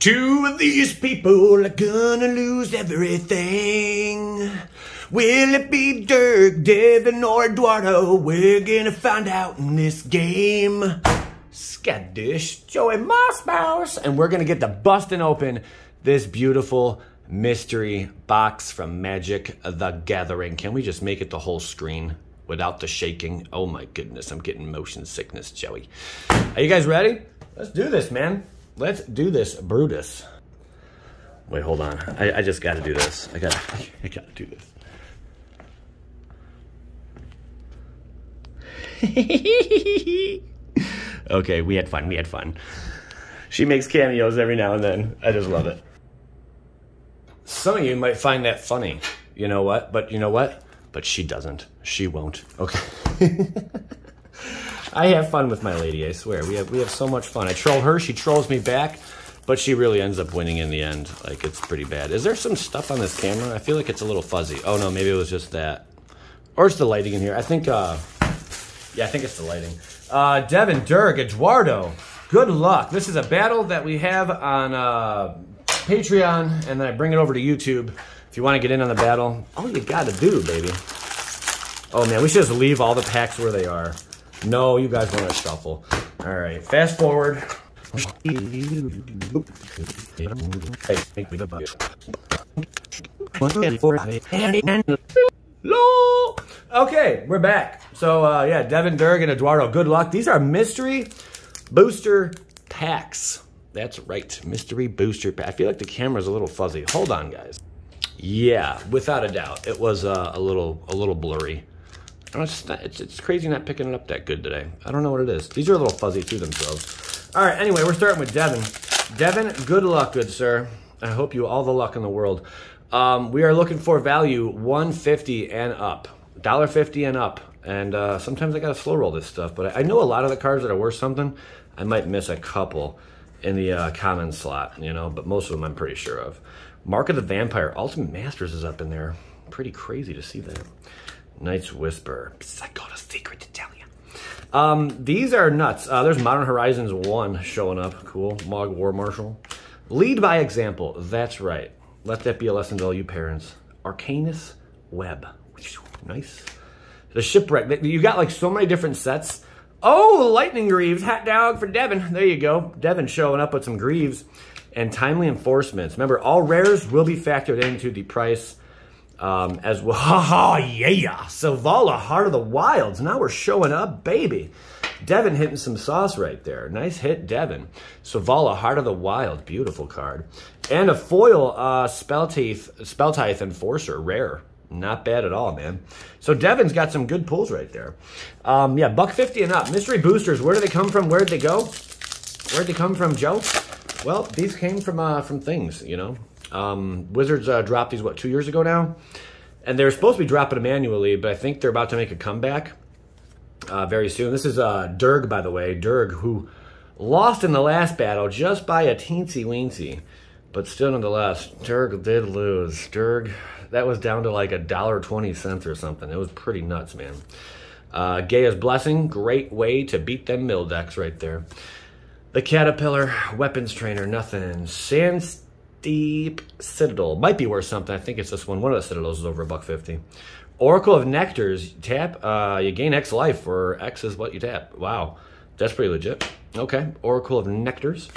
Two of these people are gonna lose everything. Will it be Dirk, Devin, or Eduardo? We're gonna find out in this game. Skadish, Joey Mossmouse, and we're gonna get the busting open this beautiful mystery box from Magic the Gathering. Can we just make it the whole screen without the shaking? Oh my goodness, I'm getting motion sickness, Joey. Are you guys ready? Let's do this, man. Let's do this, Brutus. Wait, hold on. I, I just gotta do this. I gotta, I gotta do this. okay, we had fun. We had fun. She makes cameos every now and then. I just love it. Some of you might find that funny. You know what? But you know what? But she doesn't. She won't. Okay. I have fun with my lady, I swear. We have we have so much fun. I troll her, she trolls me back, but she really ends up winning in the end. Like it's pretty bad. Is there some stuff on this camera? I feel like it's a little fuzzy. Oh no, maybe it was just that. Or it's the lighting in here. I think uh yeah, I think it's the lighting. Uh Devin Dirk, Eduardo. Good luck. This is a battle that we have on uh Patreon, and then I bring it over to YouTube. If you want to get in on the battle, all you gotta do, baby. Oh man, we should just leave all the packs where they are. No, you guys want to shuffle. All right, fast forward. Okay, we're back. So uh, yeah, Devin Durg and Eduardo, good luck. These are mystery booster packs. That's right, mystery booster pack. I feel like the camera's a little fuzzy. Hold on, guys. Yeah, without a doubt, it was uh, a little a little blurry. It's, not, it's, it's crazy not picking it up that good today. I don't know what it is. These are a little fuzzy to themselves. All right, anyway, we're starting with Devin. Devin, good luck, good sir. I hope you all the luck in the world. Um, we are looking for value 150 and up, $1.50 and up. And uh, sometimes I got to slow roll this stuff, but I, I know a lot of the cards that are worth something. I might miss a couple in the uh, common slot, you know, but most of them I'm pretty sure of. Mark of the Vampire, Ultimate Masters is up in there. Pretty crazy to see that. Night's Whisper. I got a secret to tell you. Um, these are nuts. Uh, there's Modern Horizons 1 showing up. Cool. Mogg War Marshal. Lead by example. That's right. Let that be a lesson to all you parents. Arachnus Web. Nice. The Shipwreck. You got like so many different sets. Oh, Lightning Greaves. Hat dog for Devin. There you go. Devin showing up with some Greaves. And Timely Enforcements. Remember, all rares will be factored into the price um, as well. Ha yeah. Selvala, Heart of the Wilds. Now we're showing up, baby. Devin hitting some sauce right there. Nice hit, Devin. Savala, Heart of the Wild. Beautiful card. And a foil uh, Spellteeth, Spelltithe Enforcer. Rare. Not bad at all, man. So Devin's got some good pulls right there. Um, yeah, buck 50 and up. Mystery boosters, where do they come from? Where'd they go? Where'd they come from, Joe? Well, these came from uh, from things, you know. Um, Wizards uh, dropped these, what, two years ago now? And they're supposed to be dropping them annually, but I think they're about to make a comeback uh, very soon. This is uh, Durg, by the way. Durg, who lost in the last battle just by a teensy weensy. But still, nonetheless, Durg did lose. Durg, that was down to like a dollar twenty cents or something. It was pretty nuts, man. Uh, Gaia's Blessing, great way to beat them mill decks right there. The Caterpillar, Weapons Trainer, nothing. Sand Steep Citadel. Might be worth something. I think it's this one. One of the Citadels is over a buck fifty. Oracle of Nectars. Tap. Uh, you gain X life, or X is what you tap. Wow. That's pretty legit. Okay. Oracle of Nectars.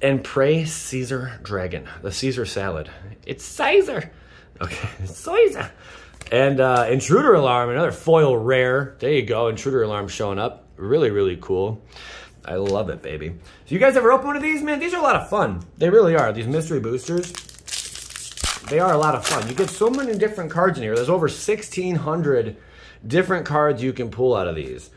And Preyseizer Dragon. The Caesar Salad. It's Caesar. Okay. It's Caesar. And uh, Intruder Alarm, another foil rare. There you go. Intruder Alarm showing up. Really, really cool. I love it, baby. So you guys ever open one of these? Man, these are a lot of fun. They really are. These mystery boosters, they are a lot of fun. You get so many different cards in here. There's over 1,600 different cards you can pull out of these.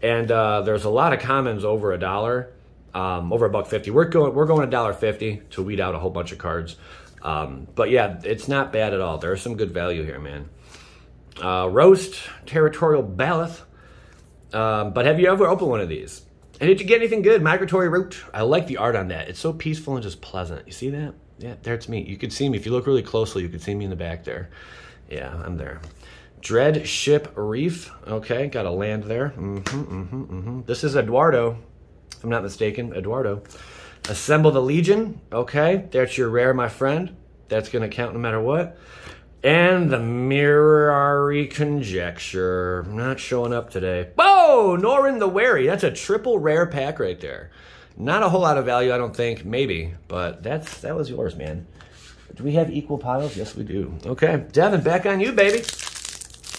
And uh, there's a lot of commons over a dollar, um, over a buck fifty. We're going, we're going a dollar fifty to weed out a whole bunch of cards. Um, but yeah, it's not bad at all. There's some good value here, man. Uh, roast, Territorial Baloth. Um, but have you ever opened one of these? And did you get anything good? Migratory Route. I like the art on that. It's so peaceful and just pleasant. You see that? Yeah, there it's me. You can see me. If you look really closely, you can see me in the back there. Yeah, I'm there. Dread Ship Reef. Okay, got a land there. Mm -hmm, mm -hmm, mm -hmm. This is Eduardo, if I'm not mistaken. Eduardo. Assemble the Legion. Okay, that's your rare, my friend. That's going to count no matter what. And the Mirari Conjecture. Not showing up today. Oh, Norin the Wary. That's a triple rare pack right there. Not a whole lot of value, I don't think. Maybe, but that's that was yours, man. Do we have equal piles? Yes, we do. Okay, Devin, back on you, baby.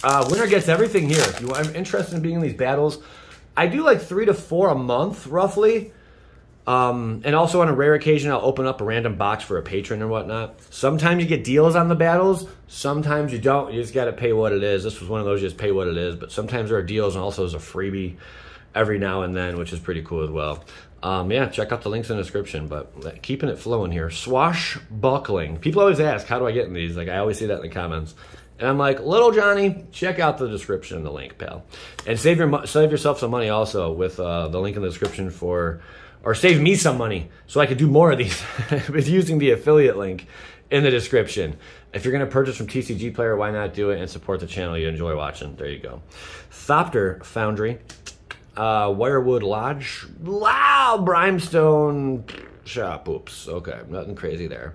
Uh, winner gets everything here. If you are interested in being in these battles, I do like three to four a month, roughly. Um, and also on a rare occasion, I'll open up a random box for a patron or whatnot. Sometimes you get deals on the battles. Sometimes you don't. You just got to pay what it is. This was one of those, you just pay what it is. But sometimes there are deals and also there's a freebie every now and then, which is pretty cool as well. Um, yeah, check out the links in the description, but keeping it flowing here. Swashbuckling. People always ask, how do I get in these? Like, I always see that in the comments. And I'm like, little Johnny, check out the description and the link, pal. And save your save yourself some money also with uh, the link in the description for or save me some money so I could do more of these with using the affiliate link in the description. If you're going to purchase from TCG Player, why not do it and support the channel you enjoy watching? There you go. Thopter Foundry, uh, Wirewood Lodge, wow, Brimstone Shop. Oops, okay, nothing crazy there.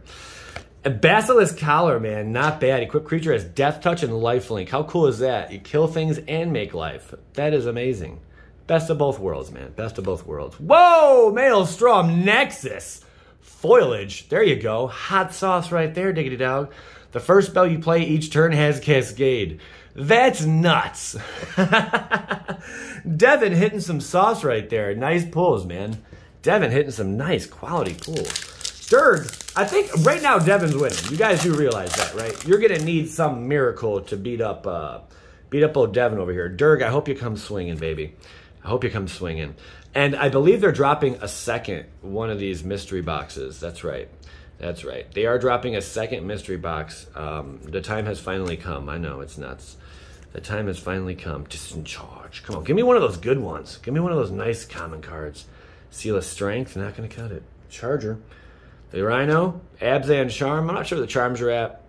A Basilisk Collar, man, not bad. Equipped creature has Death Touch and Lifelink. How cool is that? You kill things and make life. That is amazing. Best of both worlds, man. Best of both worlds. Whoa! Maelstrom Nexus. Foliage. There you go. Hot sauce right there, Diggity Dog. The first spell you play each turn has Cascade. That's nuts. Devin hitting some sauce right there. Nice pulls, man. Devin hitting some nice quality pulls. Third, I think right now Devin's winning. You guys do realize that, right? You're gonna need some miracle to beat up, uh, beat up old Devin over here. Dirk, I hope you come swinging, baby. I hope you come swinging. And I believe they're dropping a second one of these mystery boxes. That's right. That's right. They are dropping a second mystery box. Um, the time has finally come. I know, it's nuts. The time has finally come. Just in charge. Come on, give me one of those good ones. Give me one of those nice common cards. Seal of Strength, not going to cut it. Charger. The Rhino, Abzan Charm. I'm not sure the charms are at.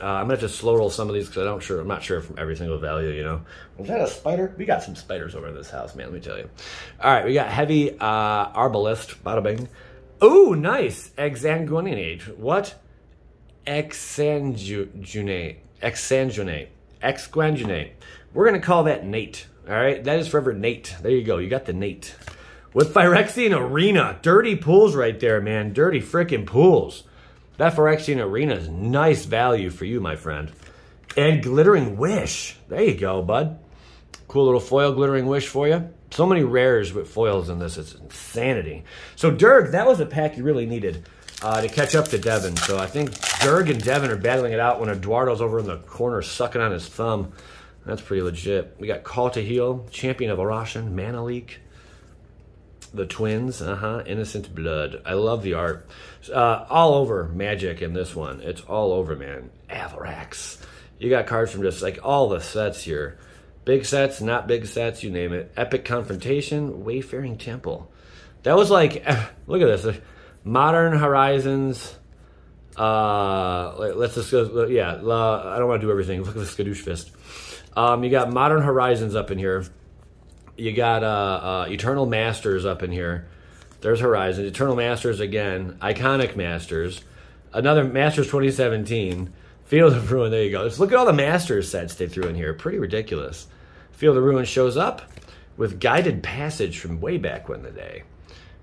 Uh, I'm gonna have to slow roll some of these because I don't sure. I'm not sure from every single value. You know, was that a spider? We got some spiders over in this house, man. Let me tell you. All right, we got heavy uh, arbalist. Bada bing. Oh, nice. Exsanguinate. What? Exsanguinate. Exsanguinate. Exsanguinate. We're gonna call that Nate. All right, that is forever Nate. There you go. You got the Nate. With Phyrexian Arena. Dirty pools right there, man. Dirty freaking pools. That Phyrexian Arena is nice value for you, my friend. And Glittering Wish. There you go, bud. Cool little foil Glittering Wish for you. So many rares with foils in this. It's insanity. So, Dirk, that was a pack you really needed uh, to catch up to Devin. So I think Dirk and Devin are battling it out when Eduardo's over in the corner sucking on his thumb. That's pretty legit. We got Call to Heel, Champion of Arashin, Mana Leak, the twins, uh-huh, Innocent Blood. I love the art. Uh, all over Magic in this one. It's all over, man. Avarax. You got cards from just like all the sets here. Big sets, not big sets, you name it. Epic Confrontation, Wayfaring Temple. That was like, look at this. Modern Horizons. Uh, let's just go, yeah, I don't want to do everything. Look at the Skadoosh Fist. Um, you got Modern Horizons up in here. You got uh, uh, Eternal Masters up in here. There's Horizon. Eternal Masters again. Iconic Masters. Another Masters 2017. Field of Ruin. There you go. Just look at all the Masters sets they threw in here. Pretty ridiculous. Field of Ruin shows up with Guided Passage from way back when the day.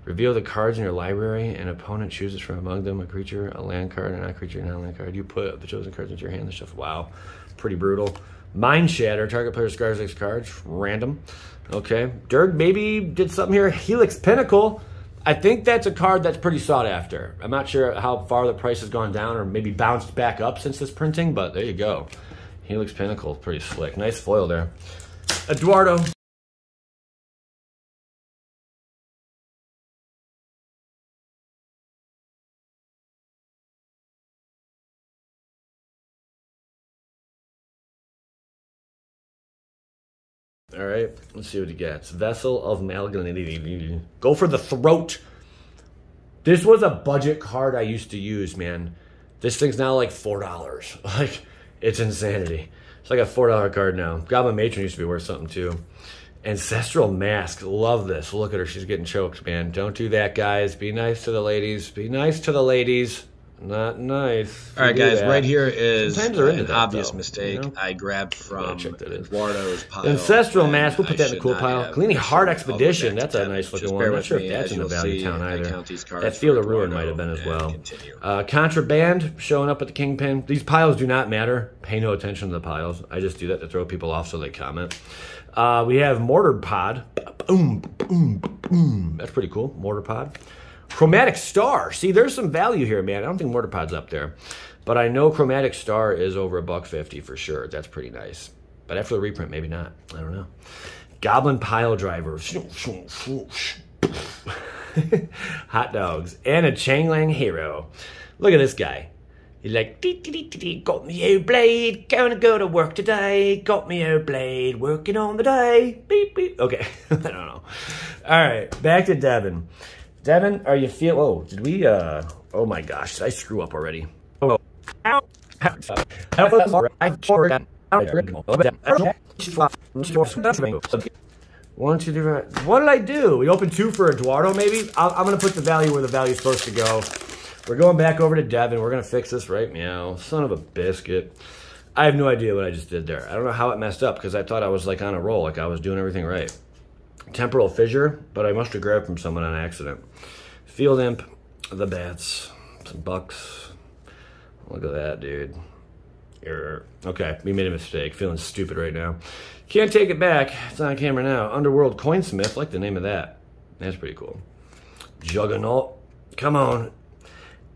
Reveal the cards in your library. An opponent chooses from among them a creature, a land card, and a creature, and a land card. You put the chosen cards into your hand. The shuffle. Wow. Pretty brutal. Mind Shatter. Target player scars six cards. Random. Okay. Dirk maybe did something here. Helix Pinnacle. I think that's a card that's pretty sought after. I'm not sure how far the price has gone down or maybe bounced back up since this printing, but there you go. Helix Pinnacle, pretty slick. Nice foil there. Eduardo. All right, let's see what he gets. Vessel of Malignity. Go for the throat. This was a budget card I used to use, man. This thing's now like $4. Like, it's insanity. It's like a $4 card now. Goblin Matron used to be worth something too. Ancestral Mask. Love this. Look at her. She's getting choked, man. Don't do that, guys. Be nice to the ladies. Be nice to the ladies. Not nice. All right, guys. that. Right here is an obvious though, mistake you know? I grabbed from check that in. Eduardo's pile. Ancestral Mask, we'll put that in the cool pile. have. Gleaming I should Heart have. I'll go Expedition, that's a nice looking one. I'm not sure if that's in the Value Town either. count these cards That Field of Ruin might have been as well. Uh, Contraband showing up at the Kingpin. These piles do not matter. Pay no attention to the piles. I just do that to throw people off so they comment. Uh, we have Mortar Pod. Boom, boom, boom. That's pretty cool. Mortar Pod. Chromatic Star. See, there's some value here, man. I don't think Mortar Pod's up there. But I know Chromatic Star is over a buck fifty for sure. That's pretty nice. But after the reprint, maybe not. I don't know. Goblin Pile Driver. Hot dogs. And a Changeling Hero. Look at this guy. He's like, "Dee, dee, dee, dee, dee, got me a blade, gonna go to work today. Got me a blade, working on the day. Beep, beep. Okay, I don't know. All right, back to Devin. Devin, are you feel? Oh, did we? uh Oh my gosh, did I screw up already? Oh. One, two, three, four. What did I do? We opened two for Eduardo, maybe? I'll, I'm going to put the value where the value's supposed to go. We're going back over to Devin. We're going to fix this right now. Son of a biscuit. I have no idea what I just did there. I don't know how it messed up because I thought I was like on a roll, like I was doing everything right. Temporal fissure, but I must have grabbed from someone on accident. Field imp, the bats, some bucks. Look at that, dude. Error. Okay, we made a mistake. Feeling stupid right now. Can't take it back. It's on camera now. Underworld Coinsmith. Like the name of that. That's pretty cool. Juggernaut. Come on.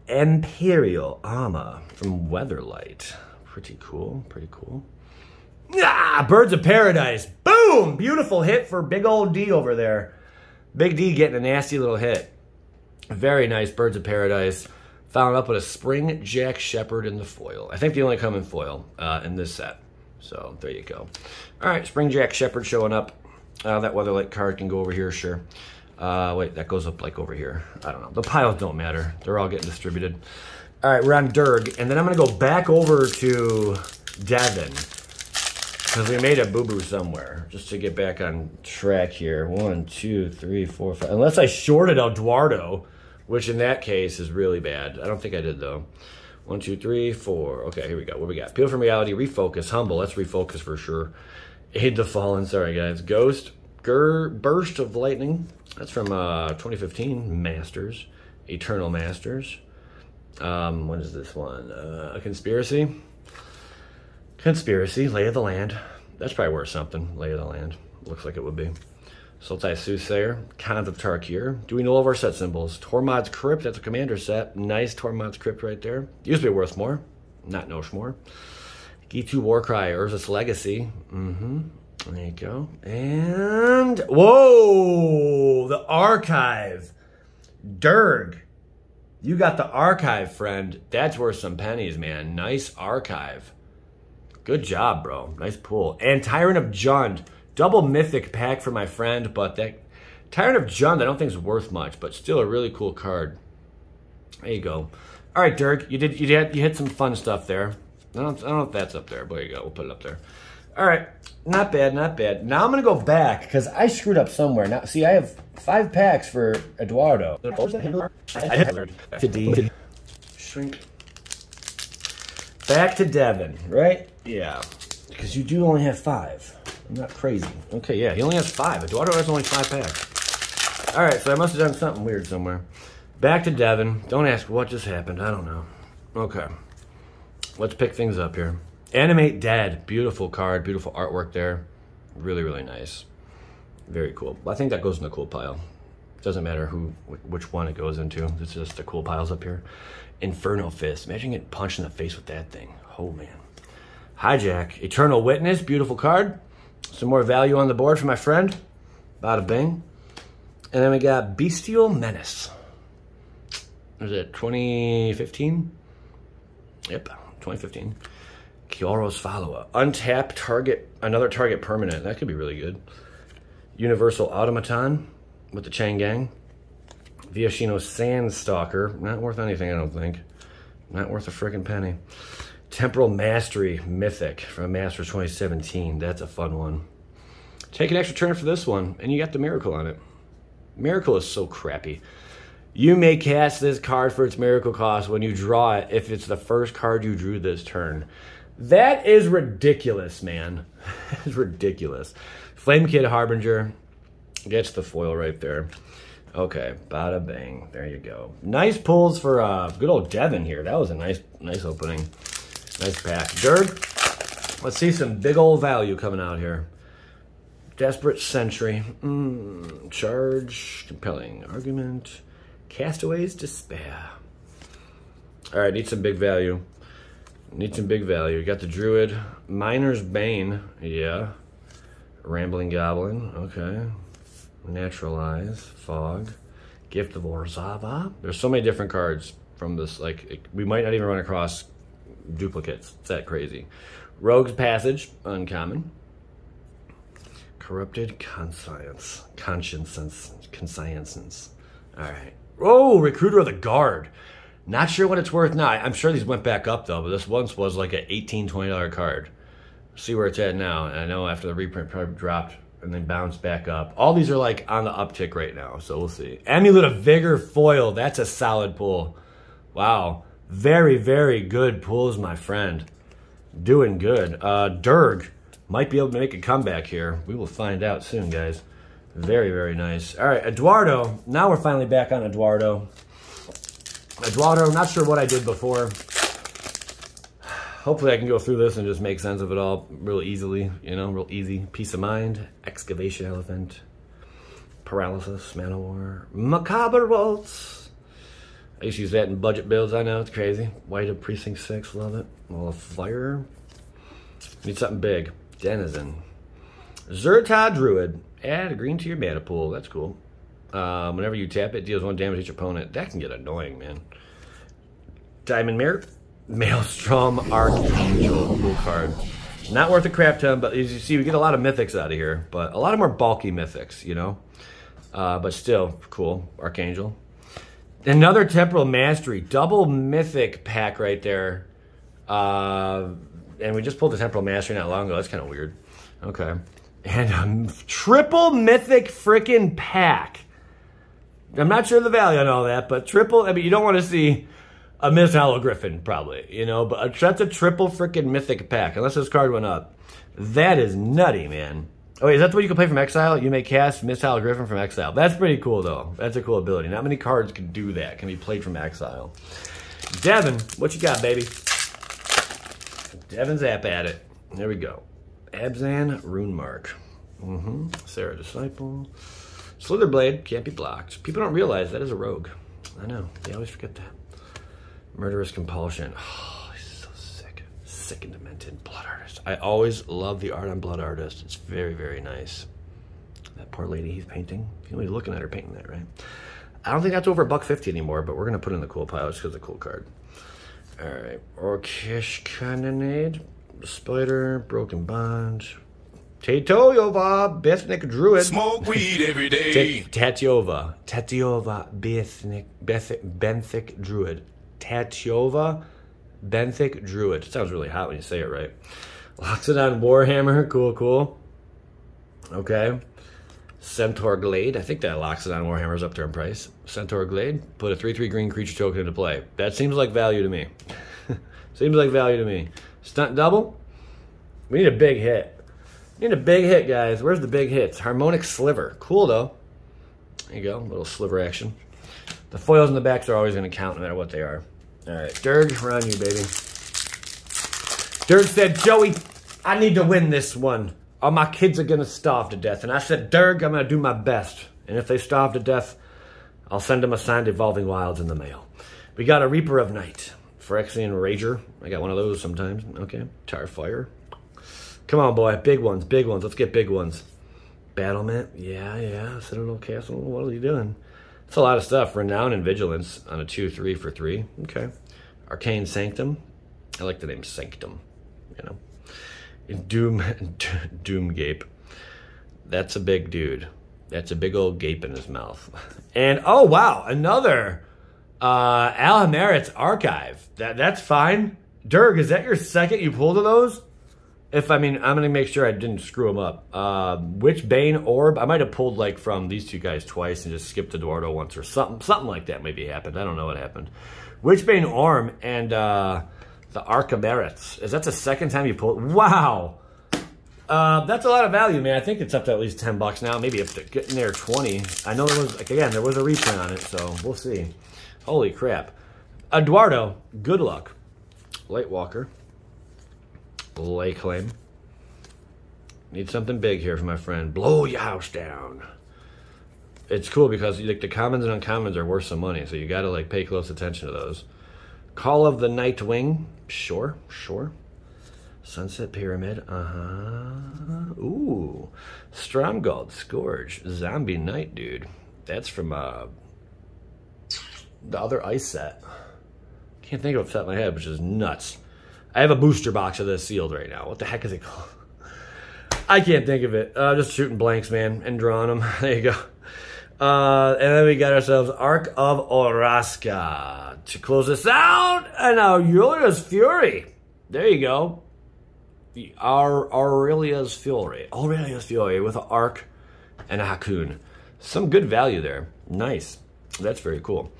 Empyrial Armor from Weatherlight. Pretty cool. Pretty cool. Ah, Birds of Paradise. Boom! Beautiful hit for big old D over there. Big D getting a nasty little hit. Very nice Birds of Paradise. Followed up with a Spring Jack Shepherd in the foil. I think they only come in foil uh, in this set. So there you go. All right, Spring Jack Shepherd showing up. Uh, that Weatherlight card can go over here, sure. Uh, wait, that goes up like over here. I don't know. The piles don't matter. They're all getting distributed. All right, we're on Durg, and then I'm going to go back over to Devin because we made a boo-boo somewhere just to get back on track here. One, two, three, four, five. Unless I shorted Eduardo, which in that case is really bad. I don't think I did, though. One, two, three, four. Okay, here we go. What we got? Peel from reality, refocus, humble. Let's refocus for sure. Aid the fallen. Sorry, guys. Ghost, Gur, burst of lightning. That's from uh, 2015. Masters, Eternal Masters. Um, what is this one? Uh, a conspiracy. Conspiracy, Lay of the Land. That's probably worth something. Lay of the Land. Looks like it would be. Sultai Soothsayer, Khans of Tarkir. Do we know all of our set symbols? Tormod's Crypt, that's a commander set. Nice Tormod's Crypt right there. Used to be worth more. Not no more. G2 Warcry, Urza's Legacy. Mm-hmm. There you go. And whoa! The archive. Durg. You got the archive, friend. That's worth some pennies, man. Nice archive. Good job, bro. Nice pull. And Tyrant of Jund. Double mythic pack for my friend, but that Tyrant of Jund I don't think is worth much, but still a really cool card. There you go. All right, Dirk, you did you did you hit some fun stuff there. I don't, I don't know if that's up there, but there you go. We'll put it up there. All right, not bad, not bad. Now I'm gonna go back because I screwed up somewhere. Now, see, I have five packs for Eduardo. To D. Shrink. Back to Devin, right? Yeah, because you do only have five. I'm not crazy. Okay, yeah, he only has five. Eduardo has only five packs. All right, so I must have done something weird somewhere. Back to Devin. Don't ask what just happened. I don't know. Okay. Let's pick things up here. Animate Dead. Beautiful card. Beautiful artwork there. Really, really nice. Very cool. I think that goes in the cool pile. Doesn't matter who, which one it goes into. It's just the cool piles up here. Inferno Fist. Imagine getting punched in the face with that thing. Oh, man. Hijack. Eternal Witness. Beautiful card. Some more value on the board for my friend. Bada bing. And then we got Bestial Menace. Was it 2015? Yep, 2015. Kiora's Follow-Up. Untap target, another target permanent. That could be really good. Universal Automaton with the Chang Gang. Viashino Sandstalker. Not worth anything, I don't think. Not worth a freaking penny. Temporal Mastery Mythic from Masters 2017. That's a fun one. Take an extra turn for this one, and you got the Miracle on it. Miracle is so crappy. You may cast this card for its Miracle cost when you draw it if it's the first card you drew this turn. That is ridiculous, man. It's ridiculous. Flamekin Harbinger gets the foil right there. Okay, bada bang. There you go. Nice pulls for uh, good old Devin here. That was a nice, nice opening. Nice pack. Dirk, let's see some big old value coming out here. Desperate Sentry. Mm, charge. Compelling argument. Castaway's Despair. All right, need some big value. Need some big value. You got the Druid. Miner's Bane. Yeah. Rambling Goblin. Okay. Naturalize. Fog. Gift of Orzhova. There's so many different cards from this. Like, it, we might not even run across duplicates. It's that crazy. Rogue's Passage. Uncommon. Corrupted Conscience. Conscience. Conscience. All right. Oh, Recruiter of the Guard. Not sure what it's worth now. I'm sure these went back up though, but this once was like an $18, $20 card. See where it's at now. And I know after the reprint probably dropped and then bounce back up. All these are like on the uptick right now, so we'll see. Amulet of Vigor foil. That's a solid pull. Wow. Very, very good pulls, my friend. Doing good. Uh, Durg might be able to make a comeback here. We will find out soon, guys. Very, very nice. All right, Eduardo. Now we're finally back on Eduardo. Eduardo, not sure what I did before. Hopefully I can go through this and just make sense of it all real easily, you know, real easy. Peace of mind, excavation elephant, paralysis, man of war, macabre waltz. I used to use that in budget builds, I know, it's crazy. Wight of Precinct 6, love it. Well, fire. Need something big. Denizen. Zhur-Taa Druid. Add a green to your mana pool. That's cool. Um, whenever you tap it, deals one damage to each opponent. That can get annoying, man. Diamond Mirror. Maelstrom Archangel. Cool card. Not worth a crap ton, but as you see, we get a lot of mythics out of here. But a lot of more bulky mythics, you know? Uh, but still, cool. Archangel. Another Temporal Mastery. Double mythic pack right there. Uh, and we just pulled the Temporal Mastery not long ago. That's kind of weird. Okay. And a triple mythic freaking pack. I'm not sure the value on all that, but triple, I mean, you don't want to see a Misthollow Griffin, probably, you know, but a, that's a triple freaking mythic pack, unless this card went up. That is nutty, man. Oh, wait, is that the way you can play from Exile? You may cast Misthollow Griffin from Exile. That's pretty cool, though. That's a cool ability. Not many cards can do that, can be played from Exile. Devin, what you got, baby? Devin's app at it. There we go. Abzan Rune Mark. Mm-hmm. Serra Disciple. Slitherblade can't be blocked. People don't realize that is a rogue. I know. They always forget that. Murderous Compulsion. Oh, he's so sick. Sick and demented. Blood Artist. I always love the art on Blood Artist. It's very, very nice. That poor lady he's painting. He's looking at her painting that, right? I don't think that's over a buck fifty anymore, but we're gonna put in the cool pile just because it's a cool card. All right, Orcish Cannonade, Spider, Broken Bond, Tatoyova, Bethnik Druid. Smoke weed every day. Tatyova, Tatyova, Bethnik, Benthic Druid. Tatyova, Benthic Druid. Sounds really hot when you say it right. Loxodon Warhammer, cool, cool. Okay. Centaur Glade. I think that Loxodon Warhammer is up there in price. Centaur Glade. Put a 3-3 green creature token into play. That seems like value to me. seems like value to me. Stunt double. We need a big hit. We need a big hit, guys. Where's the big hits? Harmonic Sliver. Cool, though. There you go. A little sliver action. The foils in the backs are always going to count no matter what they are. All right. Dirg, we're on you, baby. Dirg said, Joey, I need to win this one oh, my kids are going to starve to death. And I said, Dirk, I'm going to do my best. And if they starve to death, I'll send them a signed Evolving Wilds in the mail. We got a Reaper of Night. Phyrexian Rager. I got one of those sometimes. Okay. Tire Tarfire. Come on, boy. Big ones. Big ones. Let's get big ones. Battlement. Yeah, yeah. Citadel Castle. What are you doing? It's a lot of stuff. Renown and Vigilance on a 2-3 for 3. Okay. Arcane Sanctum. I like the name Sanctum. You know. Doom Doom Gape. That's a big dude. That's a big old gape in his mouth. And oh wow, another uh Alhammarret's archive. That that's fine. Dirk, is that your second you pulled of those? If I mean, I'm gonna make sure I didn't screw them up. Uh, which Bane orb? I might have pulled like from these two guys twice and just skipped Eduardo once or something. Something like that maybe happened. I don't know what happened. Witchbane Orb and uh, the Archimerits. Is that the second time you pulled? Wow. Uh, that's a lot of value, man. I think it's up to at least 10 bucks now. Maybe up to getting there 20. I know there was, like, again, there was a reprint on it, so we'll see. Holy crap. Eduardo, good luck. Light Walker. Lay Claim. Need something big here for my friend. Blow your house down. It's cool because like the commons and uncommons are worth some money, so you gotta like pay close attention to those. Call of the Nightwing. Sure, sure. Sunset Pyramid. Uh huh. Ooh. Stromgald Scourge. Zombie Knight, dude. That's from uh, the other ice set. Can't think of it off the top of my head, which is nuts. I have a booster box of this sealed right now. What the heck is it called? I can't think of it. Uh, just shooting blanks, man, and drawing them. There you go. Uh, and then we got ourselves Arc of Orazca to close this out. And Aurelia's Fury. There you go. The Ar Aurelia's Fury. Aurelia's Fury with an Arc and a Hakkun. Some good value there. Nice. That's very cool.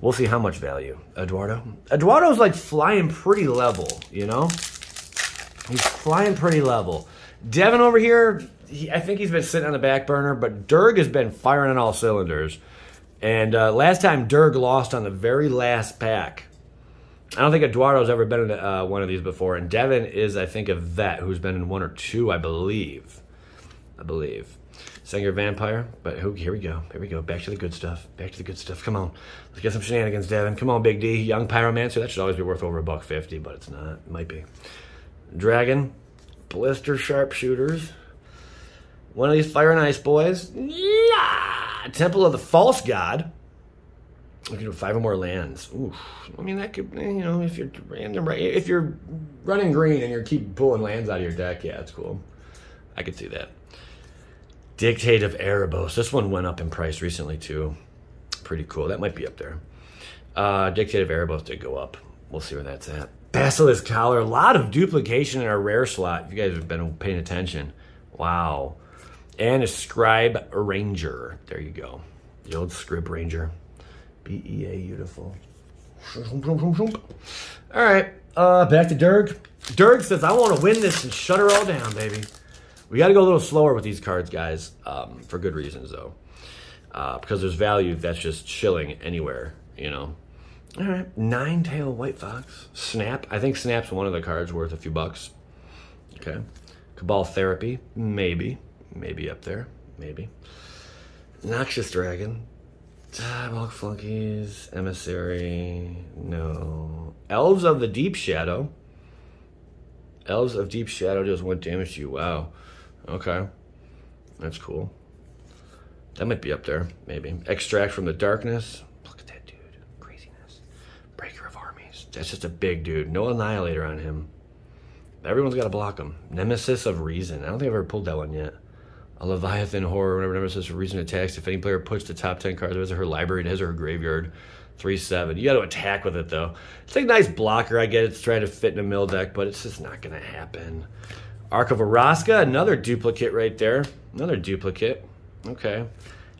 We'll see how much value. Eduardo? Eduardo's like flying pretty level, you know? He's flying pretty level. Devin over here, he, I think he's been sitting on the back burner, but Derg has been firing on all cylinders. And uh, last time Derg lost on the very last pack. I don't think Eduardo's ever been in uh, one of these before, and Devin is, I think, a vet who's been in one or two, I believe. I believe. Singer Vampire, but who, here we go. Here we go. Back to the good stuff. Back to the good stuff. Come on. Let's get some shenanigans, Devin. Come on, Big D. Young Pyromancer. That should always be worth over a buck fifty, but it's not. It might be. Dragon. Blister Sharpshooters. One of these Fire and Ice boys. Yeah! Temple of the False God. We can do five or more lands. Oof. I mean, that could, eh, you know, if you're random, right? if you're running green and you keep pulling lands out of your deck, yeah, it's cool. I could see that. Dictate of Erebos. This one went up in price recently too. Pretty cool. That might be up there. Uh, Dictate of Erebos did go up. We'll see where that's at. Basilisk Collar. A lot of duplication in our rare slot. If you guys have been paying attention. Wow. And a Scryb Ranger. There you go. The old Scryb Ranger. B-E-A, beautiful. All right. Uh, back to Derg. Derg says, I want to win this and shut her all down, baby. We got to go a little slower with these cards, guys, um, for good reasons, though. Uh, because there's value that's just chilling anywhere, you know. All right, Nine Tail White Fox. Snap. I think Snap's one of the cards worth a few bucks. Okay. Cabal Therapy. Maybe. Maybe up there. Maybe. Noxious Dragon. Diabolic Flunkies. Emissary. No. Elves of the Deep Shadow. Elves of Deep Shadow does one damage to you. Wow. Okay. That's cool. That might be up there, maybe. Extract from the Darkness. Look at that dude. Craziness. Breaker of Armies. That's just a big dude. No Annihilator on him. Everyone's got to block him. Nemesis of Reason. I don't think I've ever pulled that one yet. A Leviathan Horror, whenever Nemesis of Reason attacks, if any player puts the top 10 cards of his or her library to his or her graveyard, 3 7. You got to attack with it, though. It's a nice blocker. I get it. it's trying to fit in a mill deck, but it's just not going to happen. Arc of Orazca, another duplicate right there. Another duplicate. Okay.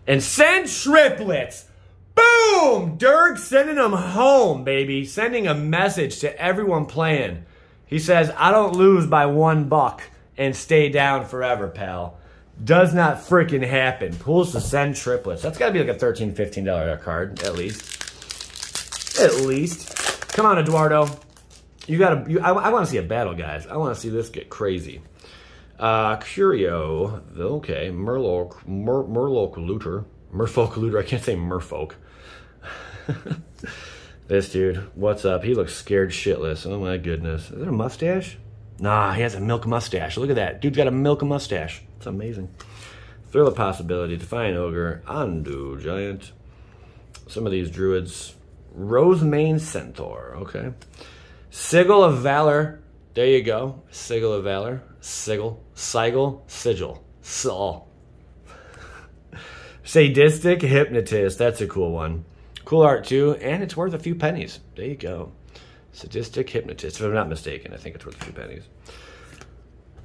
And Sen Triplets. Boom! Dirk sending them home, baby. Sending a message to everyone playing. He says, I don't lose by one buck and stay down forever, pal. Does not freaking happen. Pulls to Sen Triplets. That's got to be like a $13, $15 card, at least. At least. Come on, Eduardo. You gotta. You, I, I want to see a battle, guys. I want to see this get crazy. Uh, Curio. Okay, Merfolk. Mer, looter. Merfolk looter. I can't say Merfolk. this dude. What's up? He looks scared shitless. Oh my goodness. Is that a mustache? Nah, he has a milk mustache. Look at that. Dude's got a milk mustache. It's amazing. Thrill of Possibility. Defiant Ogre. Andu Giant. Some of these druids. Rosemane Centaur. Okay. Sigil of Valor. There you go. Sigil of Valor. Sigil. Sigil. Sigil. Saul. Sadistic Hypnotist. That's a cool one. Cool art too. And it's worth a few pennies. There you go. Sadistic Hypnotist. If I'm not mistaken, I think it's worth a few pennies.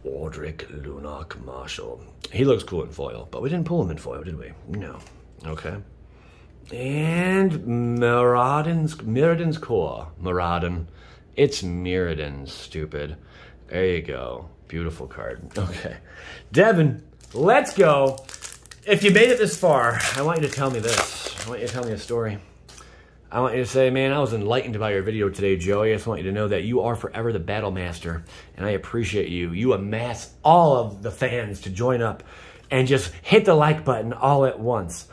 Wardrick Lunok Marshall. He looks cool in foil, but we didn't pull him in foil, did we? No. Okay. And Miraden's Mirrodin's core. Mirrodin. It's Mirrodin, stupid. There you go. Beautiful card. Okay. Devin, let's go. If you made it this far, I want you to tell me this. I want you to tell me a story. I want you to say, man, I was enlightened by your video today, Joey. I just want you to know that you are forever the battle master, and I appreciate you. You amass all of the fans to join up and just hit the like button all at once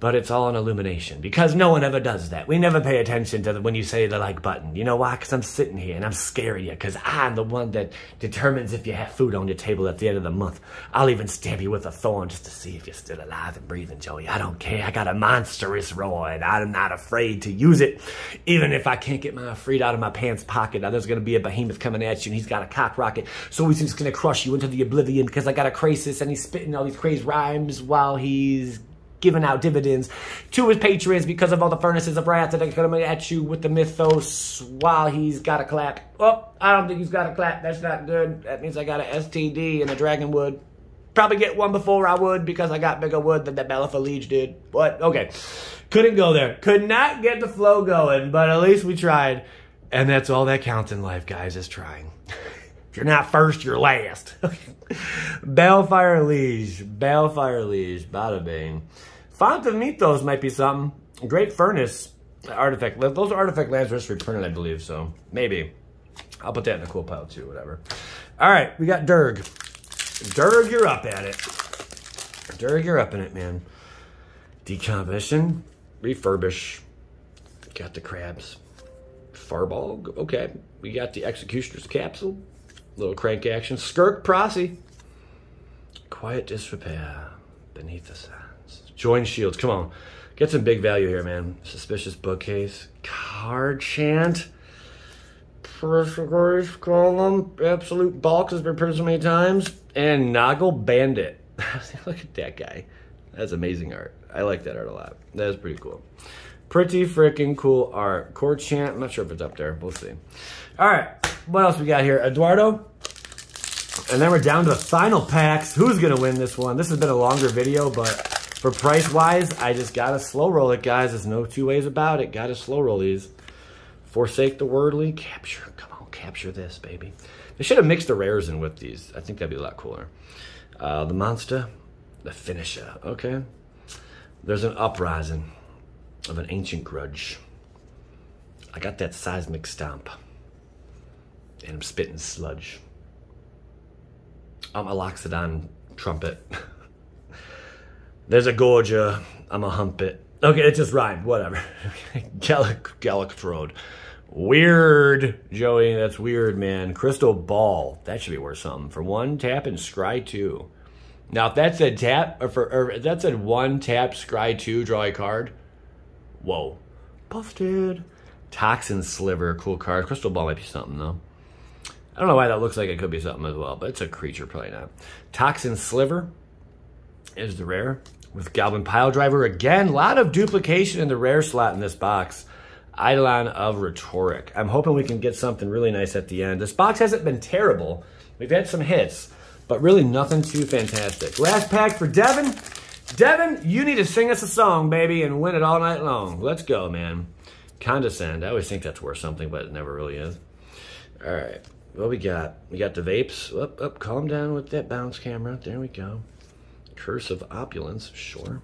but it's all an illumination because no one ever does that. We never pay attention to the, when you say the like button. You know why? Because I'm sitting here and I'm scaring you because I'm the one that determines if you have food on your table at the end of the month. I'll even stab you with a thorn just to see if you're still alive and breathing, Joey. I don't care. I got a monstrous roar and I'm not afraid to use it. Even if I can't get my freed out of my pants pocket, now there's going to be a behemoth coming at you and he's got a cock rocket. So he's just going to crush you into the oblivion because I got a crisis and he's spitting all these crazy rhymes while he's giving out dividends to his patrons because of all the furnaces of wrath that are coming at you with the mythos while he's got a clap. Oh, I don't think he's got a clap. That's not good. That means I got an STD and a dragon wood. Probably get one before I would because I got bigger wood than that Balefire Liege did. But, okay. Couldn't go there. Could not get the flow going, but at least we tried. And that's all that counts in life, guys, is trying. If you're not first, you're last. Balefire Liege. Balefire Liege. Bada bing. Font of Mythos might be something. Great Furnace artifact. Those artifact lands just reprinted, I believe, so maybe. I'll put that in the cool pile too, whatever. All right, we got Durg. Durg, you're up at it. Durg, you're up in it, man. Decommission, refurbish. Got the crabs. Farball, okay. We got the Executioner's Capsule. Little crank action. Skirk Prosy. Quiet Disrepair. Beneath the Sun. Join shields. Come on. Get some big value here, man. Suspicious bookcase. Card chant. Grace column. Absolute bulk has been printed so many times. And Noggle Bandit. Look at that guy. That's amazing art. I like that art a lot. That is pretty cool. Pretty freaking cool art. Chord chant. I'm not sure if it's up there. We'll see. All right. What else we got here? Eduardo. And then we're down to the final packs. Who's going to win this one? This has been a longer video, but for price wise, I just gotta slow roll it, guys. There's no two ways about it. Gotta slow roll these. Forsake the worldly. Capture. Come on, capture this, baby. They should have mixed the rares in with these. I think that'd be a lot cooler. Uh, the monster, the finisher. Okay. There's an uprising of an ancient grudge. I got that seismic stomp. And I'm spitting sludge. I'm a Loxodon trumpet. There's a Gorgia. I'm a hump it. Okay, it just rhymed. Whatever. Gallic, Gallictrode. Weird, Joey. That's weird, man. Crystal Ball. That should be worth something. For one tap and scry two. Now, if that said tap, or, for, or if that said one tap, scry two, draw a card. Whoa. Busted. Toxin Sliver. Cool card. Crystal Ball might be something, though. I don't know why that looks like it could be something as well, but it's a creature, probably not. Toxin Sliver is the rare with Goblin Pile Driver. Again, a lot of duplication in the rare slot in this box. Eidolon of Rhetoric. I'm hoping we can get something really nice at the end. This box hasn't been terrible. We've had some hits, but really nothing too fantastic. Last pack for Devin. Devin, you need to sing us a song, baby, and win it all night long. Let's go, man. Condescend. I always think that's worth something, but it never really is. All right. What we got? We got the vapes. Up, up. Calm down with that bounce camera. There we go. Curse of Opulence, sure.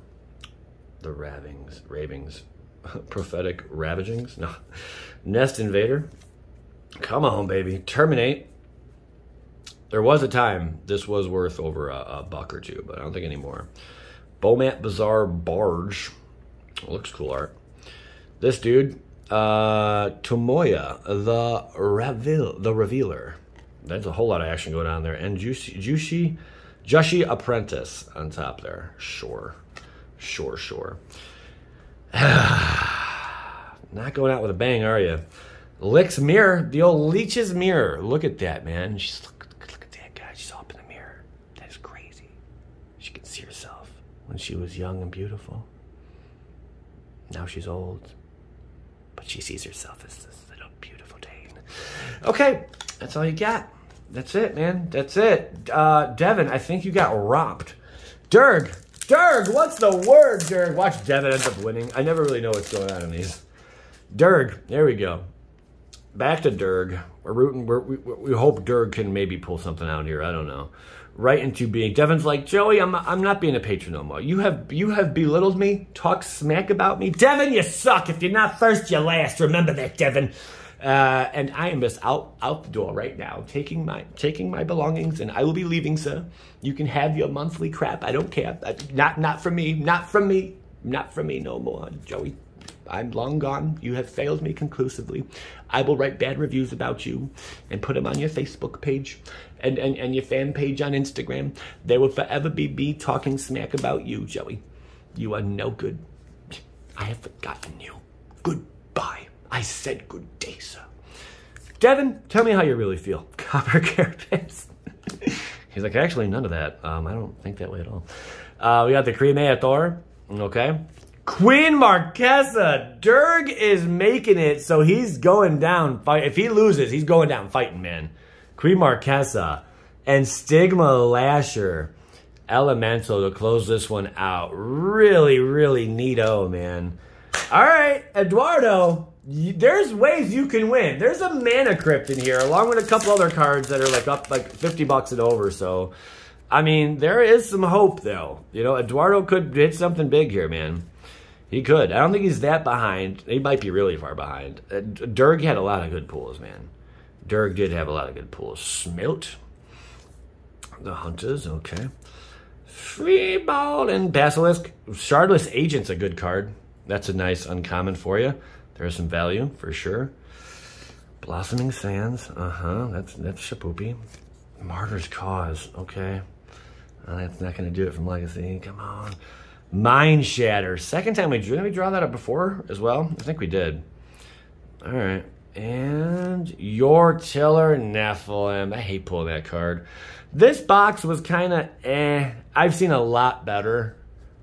The Ravings, Ravings, Prophetic Ravagings, no. Nest Invader, come on, baby. Terminate. There was a time this was worth over a, a buck or two, but I don't think anymore. Bomat Bazaar Barge, looks cool art. This dude, uh, Tomoya, the Reveal, the Revealer. There's a whole lot of action going on there. And Juicy, Juicy Jushi Apprentice on top there. Sure. Sure, sure. Not going out with a bang, are you? Lick's mirror, the old Leech's mirror. Look at that, man. She's look, look at that guy. She's up in the mirror. That is crazy. She can see herself when she was young and beautiful. Now she's old, she sees herself as this little beautiful Dane. Okay, that's all you got. That's it, man. That's it. Uh, Devin, I think you got romped. Derg, Derg, what's the word, Derg? Watch Devin end up winning. I never really know what's going on in these. Derg, there we go. Back to Derg. We're rooting. We're, we we hope Derg can maybe pull something out here. I don't know. Right into being Devin's like Joey. I'm I'm not being a patron no more. You have you have belittled me, talk smack about me. Devin, you suck. If you're not first, you're last. Remember that, Devin. Uh, and I am just out out the door right now, taking my taking my belongings, and I will be leaving, sir. You can have your monthly crap. I don't care. Uh, not not from me. Not from me. Not from me no more, Joey. I'm long gone. You have failed me conclusively. I will write bad reviews about you and put them on your Facebook page and, and, and your fan page on Instagram. There will forever be me talking smack about you, Joey. You are no good. I have forgotten you. Goodbye. I said good day, sir. Devin, tell me how you really feel. Copper carapace. He's like, actually, none of that. Um, I don't think that way at all. Uh, we got the Creme Thor. Okay. Queen Marchesa. Derg is making it, so he's going down. Fight. If he loses, he's going down fighting, man. Queen Marchesa and Stigma Lasher. Elemental to close this one out. Really, really neato, man. All right, Eduardo, there's ways you can win. There's a mana crypt in here, along with a couple other cards that are like up like 50 bucks and over. So, I mean, there is some hope, though. You know, Eduardo could hit something big here, man. He could. I don't think he's that behind. He might be really far behind. Uh, Derg had a lot of good pools, man. Derg did have a lot of good pulls. Smilt. The Hunters, okay. Free ball and Basilisk. Shardless Agent's a good card. That's a nice uncommon for you. There's some value for sure. Blossoming Sands. Uh-huh. That's that's Shapoopy. Martyr's Cause. Okay. Uh, that's not going to do it from Legacy. Come on. Mind Shatter. Second time we drew. Did we draw that up before as well? I think we did. All right. And Yore-Tiller Nephilim. I hate pulling that card. This box was kind of eh. I've seen a lot better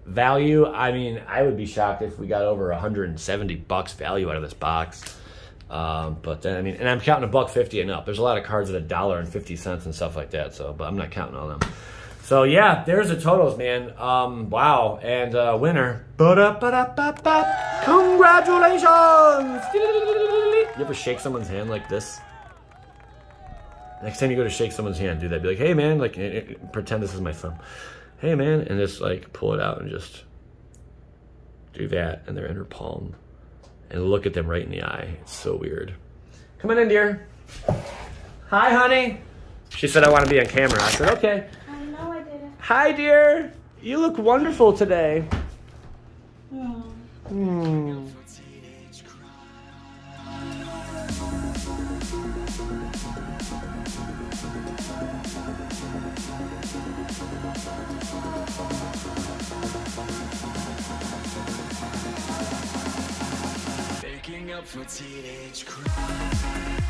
value. I mean, I would be shocked if we got over 170 bucks value out of this box. Um, but then, I mean, and I'm counting a buck 50 and up. There's a lot of cards at a dollar and 50 cents and stuff like that. So, but I'm not counting all them. So yeah, there's the totals, man. Um, wow, and uh, winner. Congratulations! You ever shake someone's hand like this? Next time you go to shake someone's hand, do that. Be like, hey man, like eh, eh, pretend this is my thumb. Hey man, and just like pull it out and just do that and they're in their inner palm and look at them right in the eye. It's so weird. Come on in, dear. Hi, honey. She said I want to be on camera. I said, okay. Hi, dear. You look wonderful today. Hmm. up for teenage crime